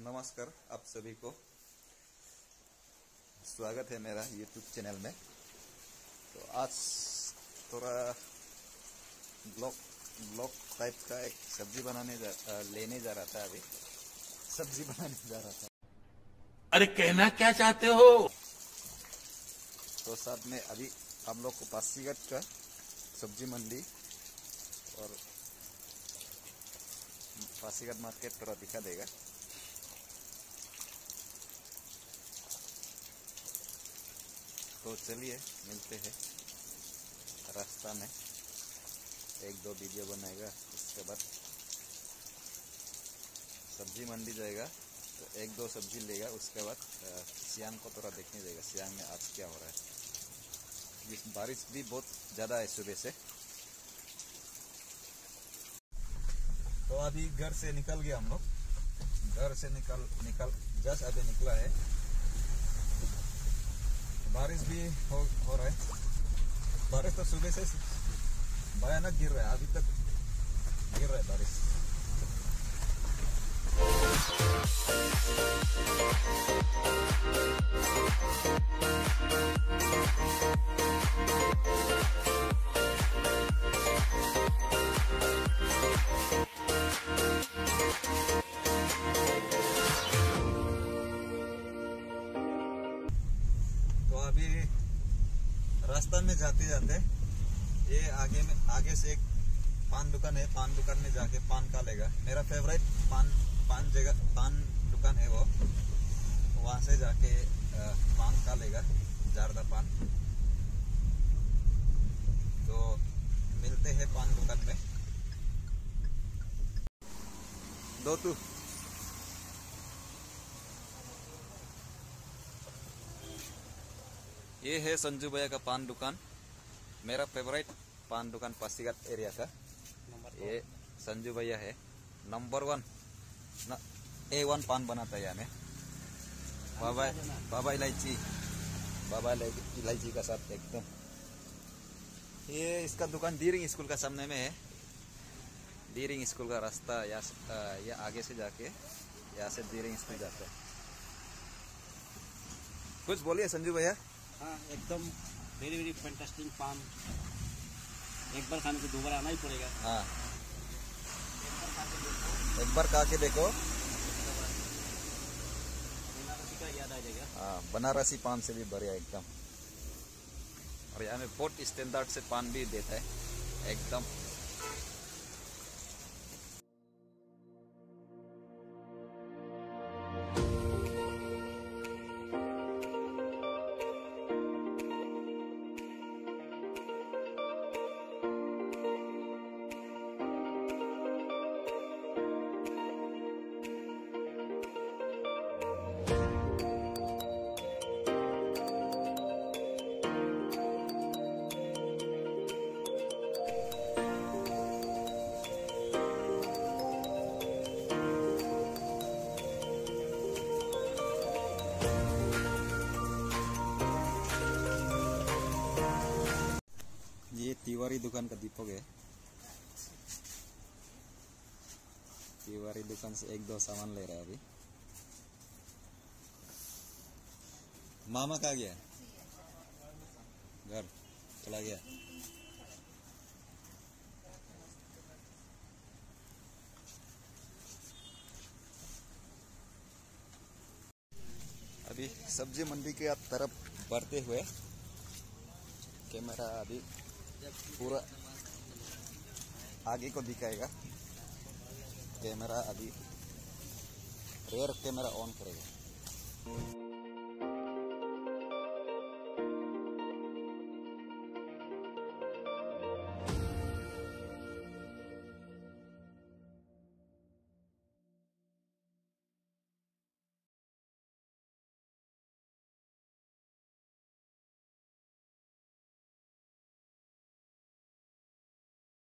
नमस्कार आप सभी को। स्वागत है मेरा यूट्यूब चैनल में। तो आज थोड़ा ब्लॉक ब्लॉक टाइप का एक सब्ज़ी बनाने जा, लेने जा रहा था अभी। सब्ज़ी बनाने जा रहा था। अरे कहना क्या चाहते हो? तो साथ में अभी हम लोग को पासीघाट का सब्ज़ी मंडी और पासीघाट मार्केट थोड़ा दिखा देगा। तो चलिए, मिलते हैं रास्ता में। एक दो वीडियो बनाएगा, उसके बाद सब्ज़ी मंडी जाएगा तो एक दो सब्ज़ी लेगा, उसके बाद सियांग को थोड़ा देखने जाएगा सियांग में आज क्या हो रहा है। बारिश भी बहुत ज़्यादा है सुबह से। तो अभी घर से निकल गया हम लोग। घर से निकल निकल, जस्ट अभी निकला है। बारिश भी हो, हो रहा है बारिश तो सुबह से भयानक गिर रहा है अभी तक गिर रहा है बारिश तो रास्ता में जाते जाते ये आगे में, आगे से एक पान दुकान है, पान दुकान में जाके पान खा लेगा। मेरा फेवरेट पान पान जगह, पान दुकान है वो। वहाँ से जाके पान खा लेगा, जारदा पान। तो मिलते हैं पान दुकान में। दो तू। ये है संजू भैया का पान दुकान। मेरा फेवरेट पान दुकान पासीघाट एरिया का। ये संजू भैया है। नंबर वन न, ए वन पान बनाता है यानी। बाबा बाबा इलायची। बाबा इलायची का साथ एकदम। ये इसका दुकान डीरिंग स्कूल का सामने में है। डीरिंग स्कूल का रास्ता या ये आगे से जाके यहाँ से डीरिंग स्कूल जाता है। कुछ बोलिए संजू भैया। हाँ एकदम वेरी वेरी फैंटास्टिंग पान एक बार खाने को दोबारा आना ही पड़ेगा। हाँ। एक बार खा के देखो बनारसी का याद आ जाएगा। हाँ बनारसी पान से भी बढ़िया एकदम। और यहाँ में बहुत स्टैंडर्ड से पान भी देता है। एकदम। तिवारी दुकान का दीपक है तिवारी दुकान से एक दो सामान ले रहा है अभी मामा कहा गया घर चला गया अभी सब्ज़ी मंडी के तरफ़ बढ़ते हुए कैमरा अभी पूरा आगे को दिखाएगा। कैमरा अभी रेयर कैमरा ऑन करेगा।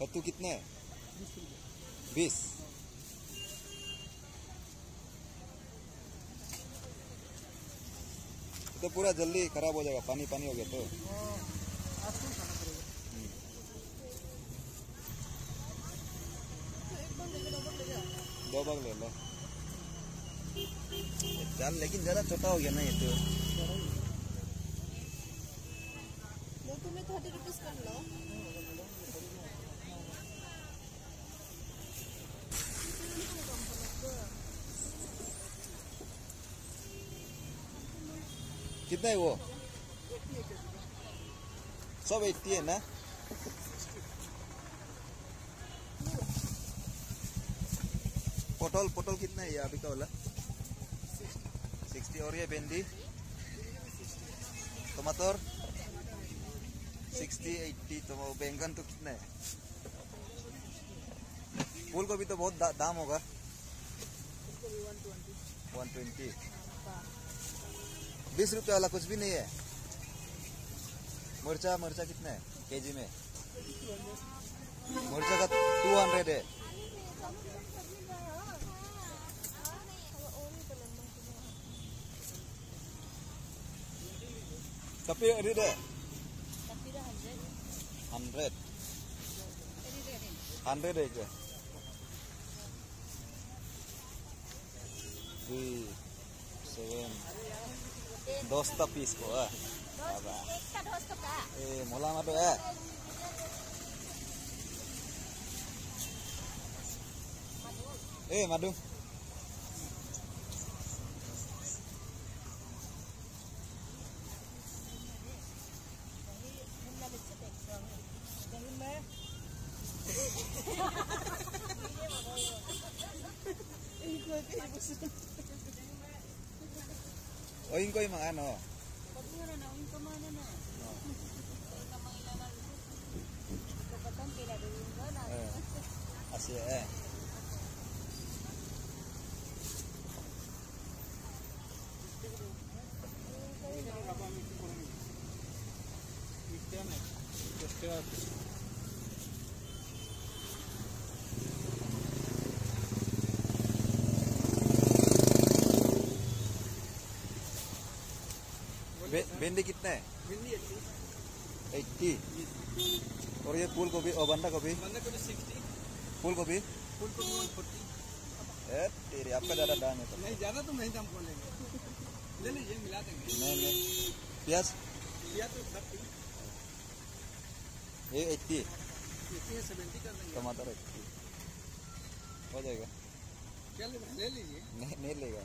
है कितनी है? बीस। तो पूरा जल्दी खराब हो जाएगा, पानी पानी हो गया तो। पड़ेगा दो बाग ले लो। चल लेकिन ज़्यादा छोटा हो गया ना ये तो। मग तुम्ही थर्टी रुपीज़ कर लो कितना है वो सब एट्टी है ना पोटल पोटल कितना है ये अभी का वाला सिक्सटी और ये भिंडी टमाटर सिक्सटी एट्टी तो बैंगन तो कितना है? फूल गोभी तो बहुत दा, दाम होगा। One twenty. बीस रुपये वाला कुछ भी नहीं है। मिर्चा मिर्चा कितना है? केजी में? मिर्चा का टू हंड्रेड है। tapi ada dah 100 aja. Di seven. Dos piece kok, ah eh mulai ma ya eh eh madu भे- भिंडी कितना है? एट्टी और ये फूल गोभी और बंदा गोभी? फूल गोभी? ए, तेरे आपका ज़्यादा दाम है तो। नहीं ज़्यादा तो नहीं दाम बोलेंगे। ले लीजिए मिला देंगे। नहीं नहीं। प्याज? या तो थर्टी ये एट्टी टमाटर एट्टी हो। जाएगा। ले ले लीजिए। नहीं नहीं लेगा।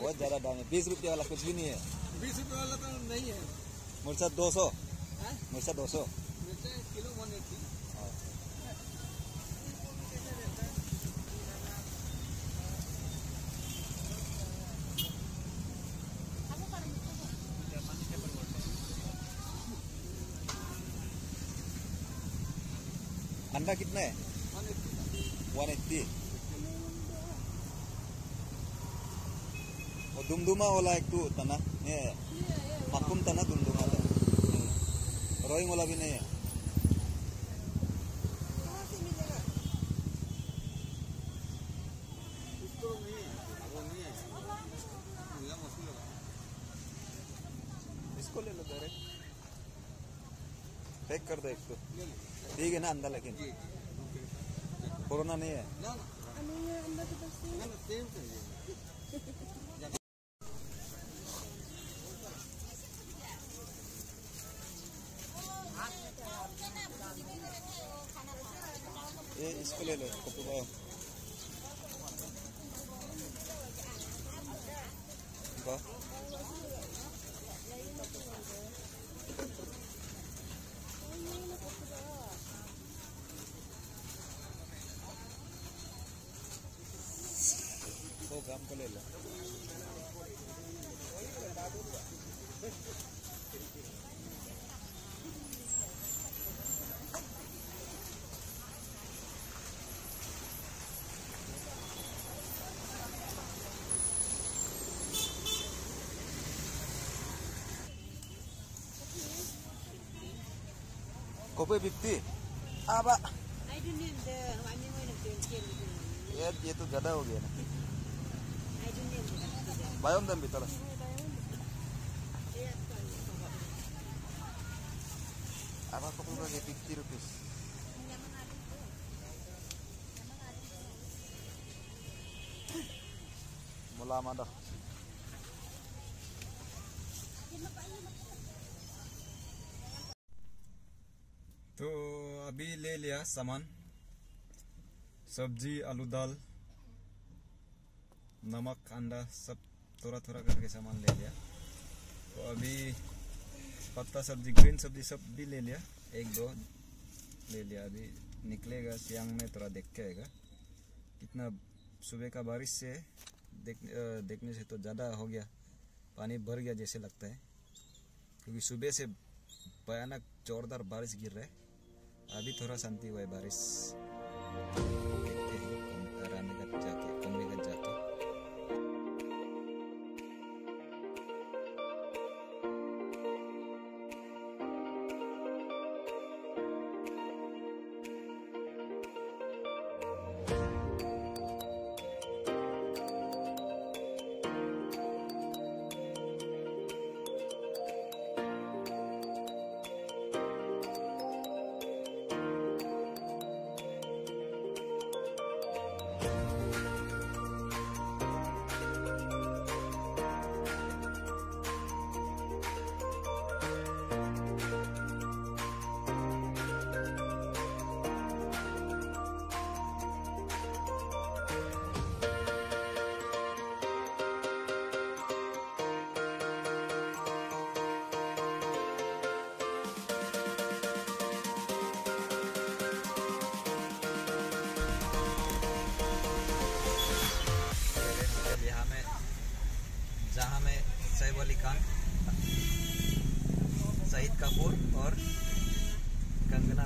बहुत ज़्यादा दाम है। बीस रुपये वाला कुछ भी नहीं है। बीस रुपये वाला तो नहीं है। मिर्चा दो सौ। हाँ? मिर्चा दो सौ। मिर्चा किलो वन एट्टी। अंडा कितना है वन एट्टी वन एट्टी वो दुमदुमा वाला एक टू तना ये माकुम तना दुमदुमा वाला रोइंग वाला भी नहीं है इसको नहीं है वो नहीं है मिला मछली वाला इसको ले लो डायरेक्ट पैक कर दो एक तो ले लीजिए ठीक है ना अंडा लेकिन जी कोरोना नहीं है ना ना ना ना सेम चाहिए ये इसको ले लो Kapoor Kopi 50. Ah, Pak. I don't need the one you want to change. Yeah, itu gada ho gaya na. I don't need the. Bayom dan bitalas. Apa kok lu lagi 50 rupiah? Mula mana? तो अभी ले लिया सामान। सब्ज़ी, आलू दाल, नमक, अंडा सब थोड़ा थोड़ा करके सामान ले लिया। तो अभी पत्ता सब्ज़ी, ग्रीन सब्ज़ी सब भी ले लिया। एक, दो ले लिया। अभी निकलेगा सियांग में, थोड़ा देख के आएगा। इतना सुबह का बारिश से देख देखने से तो ज़्यादा हो गया। पानी भर गया जैसे लगता है। क्योंकि सुबह से भयानक जोरदार बारिश गिर रहा है। अभी थोड़ा शांति हुआ है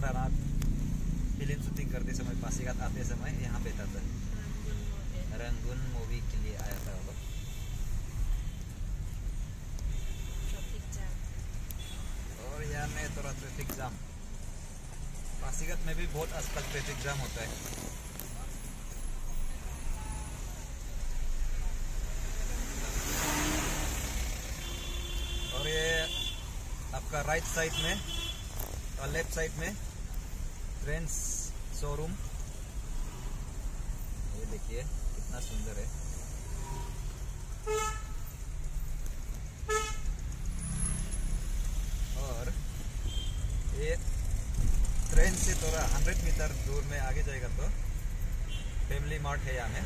कंगना रनावत फ़िल्म शूटिंग करते समय पासीघाट आते समय यहाँ पे था रंगून मूवी के लिए आया था वो लोग। और यहाँ में थोड़ा ट्रैफ़िक जाम पासीघाट में भी बहुत आजकल ट्रैफ़िक जाम होता है। और ये आपका राइट साइड में और लेफ़्ट साइड में ट्रेंड्स शोरूम ये देखिए, कितना सुंदर है। और ये ट्रेन से थोड़ा 100 मीटर दूर में आगे जाएगा तो फैमिली मार्ट है यहाँ में।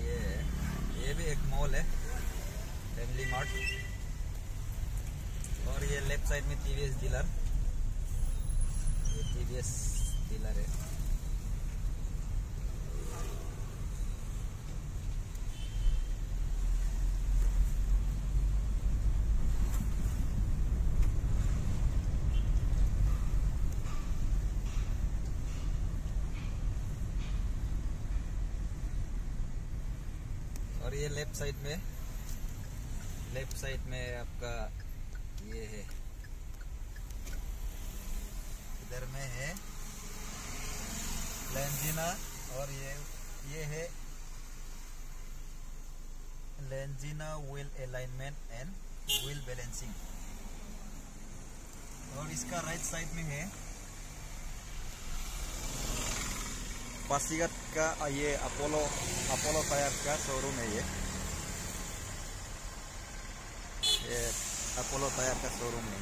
ये ये भी एक मॉल है फैमिली मार्ट और ये लेफ़्ट साइड में टीवीएस डीलर ये टीवीएस डीलर है। और ये लेफ़्ट साइड में लेफ़्ट साइड में आपका ये है। इधर में है लेंजिना और ये ये है लेंजिना wheel alignment and wheel balancing और इसका राइट साइड में है पासीघाट का ये अपोलो अपोलो टायर का शोरूम है ये। ये अपोलो टायर का शोरूम है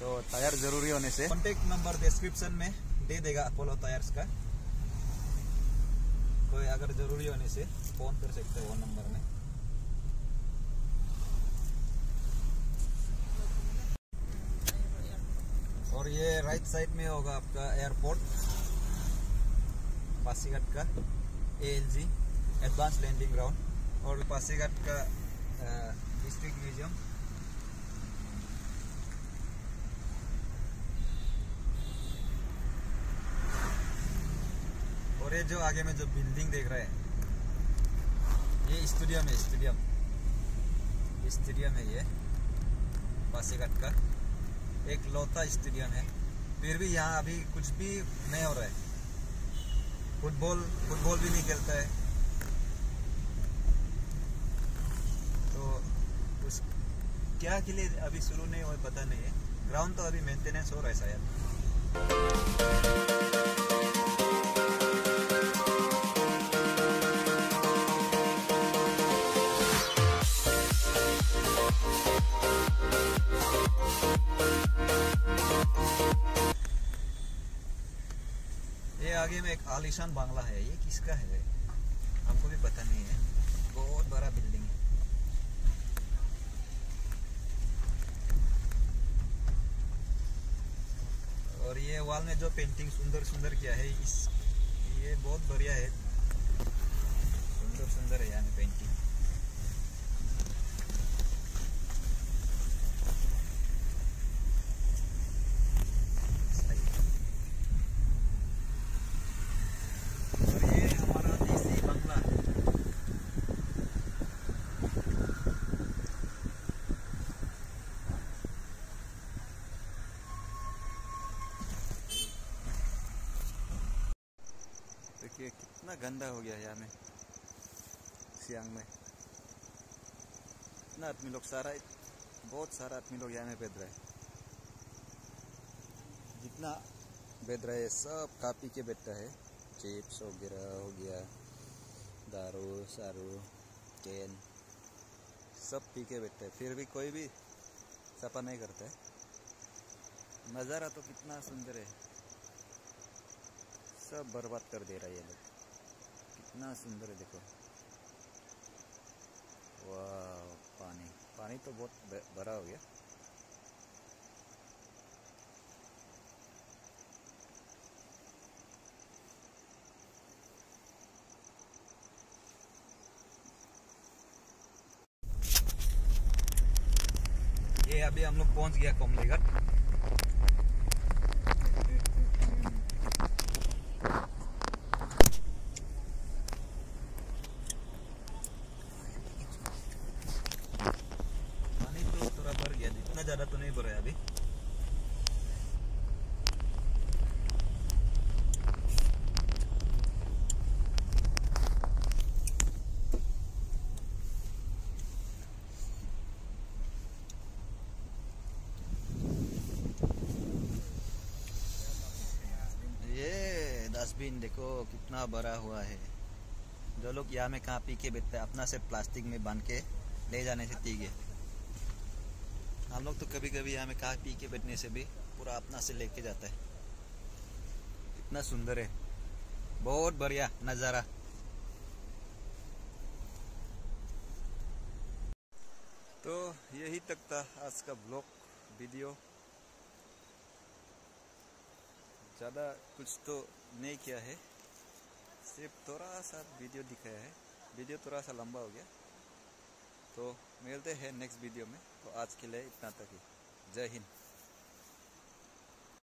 तो टायर ज़रूरी होने से कॉन्टेक्ट नंबर डिस्क्रिप्शन में दे देगा अपोलो टायर्स का। कोई अगर ज़रूरी होने से फ़ोन कर सकते हो वो नंबर में। और ये राइट साइड में होगा आपका एयरपोर्ट पासीघाट का A L G advance landing ground और पासीघाट का डिस्ट्रिक्ट म्यूज़ियम और ये जो आगे में जो बिल्डिंग देख रहे हैं, ये स्टेडियम है स्टेडियम स्टेडियम है ये पासीघाट का। एक लौता स्टेडियम है फिर भी यहाँ अभी कुछ भी नहीं हो रहा है। फुटबॉल फुटबॉल भी नहीं खेलता है। तो उस, क्या के लिए अभी शुरू नहीं हुआ पता नहीं है। ग्राउंड तो अभी मेंटेनेंस हो रहा है शायद। आलिशान बांग्ला है, ये किसका है? हमको भी पता नहीं है। बहुत बड़ा बिल्डिंग है। और ये वाल में जो पेंटिंग सुंदर सुंदर किया है, इस, ये बहुत बढ़िया है। सुंदर सुंदर है यानी पेंटिंग और ये हमारा देसी बंगला है देखिए गंदा हो गया है यहाँ में। सियांग में। इतना आदमी लोग, सारा बहुत सारा आदमी लोग यहाँ में बेद रहा जितना बेद रहा है, सब खा पी के बैठता है। चिप्स वगैरह हो गया, दारू, सारू, कैन, सब पी के बैठता है। फिर भी कोई भी सफ़ा नहीं करता है। नज़ारा तो कितना सुंदर है। सब बर्बाद कर दे रहा है ये लोग। कितना सुंदर है देखो। वाह, पानी। पानी तो बहुत बड़ा हो गया। ये अभी हम लोग पहुँच गया कोमलीगढ़ पानी तो थोड़ा भर गया इतना ज़्यादा तो नहीं है अभी। डस्टबिन देखो, कितना बड़ा हुआ है। जो लोग यहाँ में कहाँ पी के बेचते हैं, अपना से प्लास्टिक में बाँध के ले जाने से है हम लोग तो कभी कभी यहाँ में कहाँ पी के बैठने से भी पूरा अपना से लेके जाता है। कितना सुंदर है। बहुत बढ़िया नज़ारा। तो यही तक था आज का ब्लॉग, वीडियो। ज़्यादा कुछ तो नहीं किया है। सिर्फ़ थोड़ा सा वीडियो दिखाया है। वीडियो थोड़ा सा लंबा हो गया। तो मिलते हैं नेक्स्ट वीडियो में। तो आज के लिए इतना तक ही। जय हिंद।